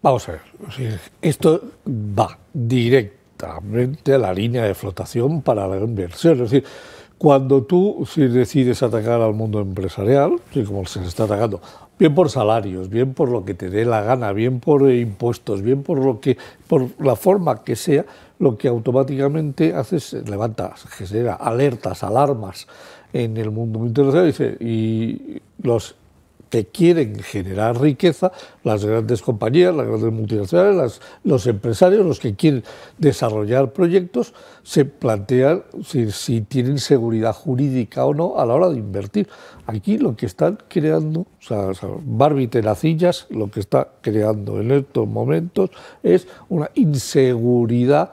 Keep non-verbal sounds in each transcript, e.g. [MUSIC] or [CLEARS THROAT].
Vamos a ver, esto va directamente a la línea de flotación para la inversión. Es decir, cuando tú decides atacar al mundo empresarial, como se está atacando, bien por salarios, bien por lo que te dé la gana, bien por impuestos, bien por lo que, por la forma que sea, lo que automáticamente hace es levanta, genera alertas, alarmas en el mundo internacional y los que quieren generar riqueza, las grandes compañías, las grandes multinacionales, los empresarios, los que quieren desarrollar proyectos, se plantean si, tienen seguridad jurídica o no a la hora de invertir. Aquí lo que están creando, o sea, Barbie Tenacillas, lo que está creando en estos momentos es una inseguridad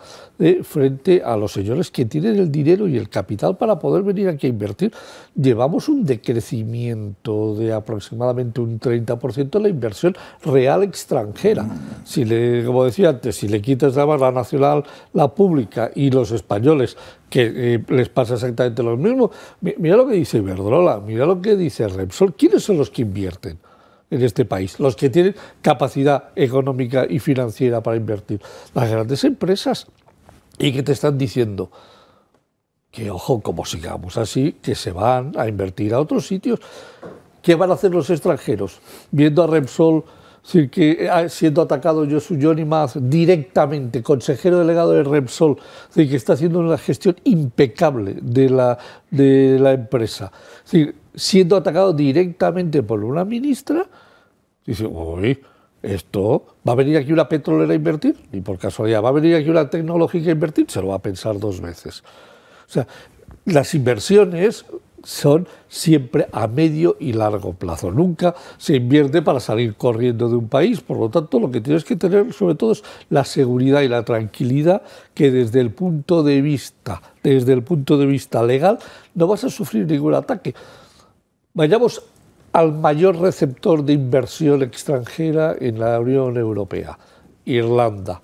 frente a los señores que tienen el dinero y el capital para poder venir aquí a invertir. Llevamos un decrecimiento de aproximadamente un 30% en la inversión real extranjera. Si le, como decía antes, si le quitas la nacional, la pública y los españoles, que eh, les pasa exactamente lo mismo, mira lo que dice Iberdrola, mira lo que dice Repsol, ¿quiénes son los que invierten? en este país, los que tienen capacidad económica y financiera para invertir. Las grandes empresas, y que te están diciendo que, ojo, como sigamos así, que se van a invertir a otros sitios. ¿Qué van a hacer los extranjeros? Viendo a Repsol decir, que siendo atacado Josu Johnny Maz directamente, consejero delegado de Repsol, que está haciendo una gestión impecable de la, de la empresa, decir, siendo atacado directamente por una ministra, dice, uy, esto, ¿va a venir aquí una petrolera a invertir? Ni por casualidad, ¿va a venir aquí una tecnológica a invertir? Se lo va a pensar dos veces. O sea, las inversiones son siempre a medio y largo plazo. Nunca se invierte para salir corriendo de un país. Por lo tanto, lo que tienes que tener sobre todo es la seguridad y la tranquilidad que desde el punto de vista, desde el punto de vista legal, no vas a sufrir ningún ataque. Vayamos al mayor receptor de inversión extranjera en la Unión Europea, Irlanda.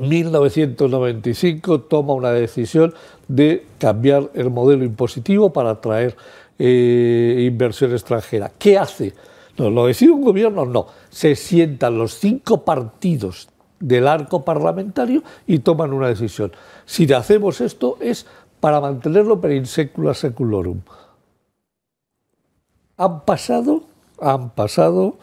1995 toma una decisión de cambiar el modelo impositivo para atraer eh, inversión extranjera. ¿Qué hace? No, ¿Lo decide un gobierno? No. Se sientan los cinco partidos del arco parlamentario y toman una decisión. Si hacemos esto es para mantenerlo per insecula seculorum. Han pasado, han pasado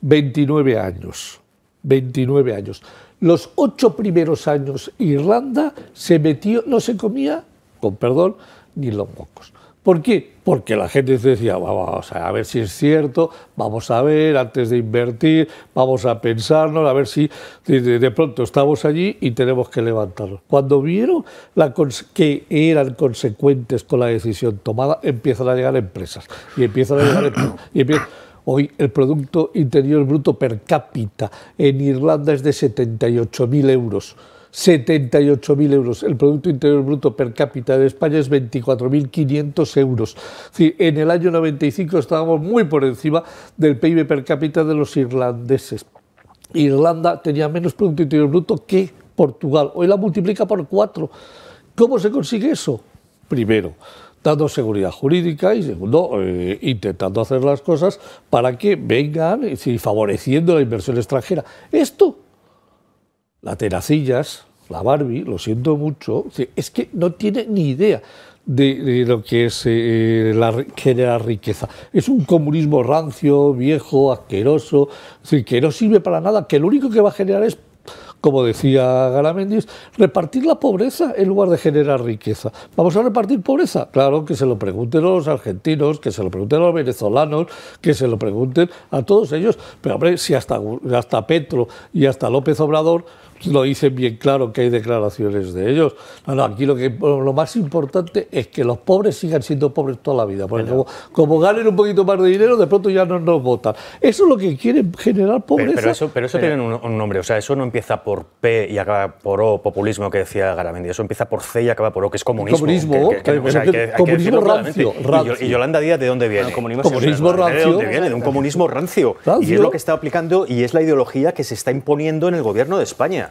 29 años. 29 años. Los ocho primeros años Irlanda se metió, no se comía, con perdón, ni los mocos. ¿Por qué? Porque la gente decía, vamos a ver si es cierto, vamos a ver antes de invertir, vamos a pensarnos, a ver si de, pronto estamos allí y tenemos que levantarlo. Cuando vieron que eran consecuentes con la decisión tomada, empiezan a llegar empresas y empiezan a llegar [CLEARS THROAT] y Hoy el Producto Interior Bruto per cápita en Irlanda es de 78.000 euros 78.000 euros. El Producto Interior Bruto per cápita de España es 24.500 euros. en el año 95 estábamos muy por encima del PIB per cápita de los irlandeses. Irlanda tenía menos Producto Interior Bruto que Portugal. Hoy la multiplica por cuatro. ¿Cómo se consigue eso? Primero, dando seguridad jurídica y segundo, eh, intentando hacer las cosas para que vengan y favoreciendo la inversión extranjera. Esto la Teracillas, la Barbie, lo siento mucho, es que no tiene ni idea de, lo que es eh, la, generar riqueza. Es un comunismo rancio, viejo, asqueroso, que no sirve para nada, que lo único que va a generar es como decía Garamendi, repartir la pobreza en lugar de generar riqueza. ¿Vamos a repartir pobreza? Claro, que se lo pregunten a los argentinos, que se lo pregunten a los venezolanos, que se lo pregunten a todos ellos. Pero hombre, si hasta, hasta Petro y hasta López Obrador lo dicen bien claro que hay declaraciones de ellos. No, no, aquí lo, que, lo más importante es que los pobres sigan siendo pobres toda la vida, porque como, ganen un poquito más de dinero, de pronto ya no nos votan. Eso es lo que quieren generar pobreza. Pero, eso, pero eso tiene un, nombre, o sea, eso no empieza por P y acaba por O, populismo, que decía Garamendi, eso empieza por C y acaba por O, que es comunismo. Comunismo, comunismo rancio, Y, Yolanda Díaz, ¿de dónde viene? comunismo, comunismo rancio. ¿De dónde viene? De un comunismo rancio. Y es lo que está aplicando y es la ideología que se está imponiendo en el gobierno de España.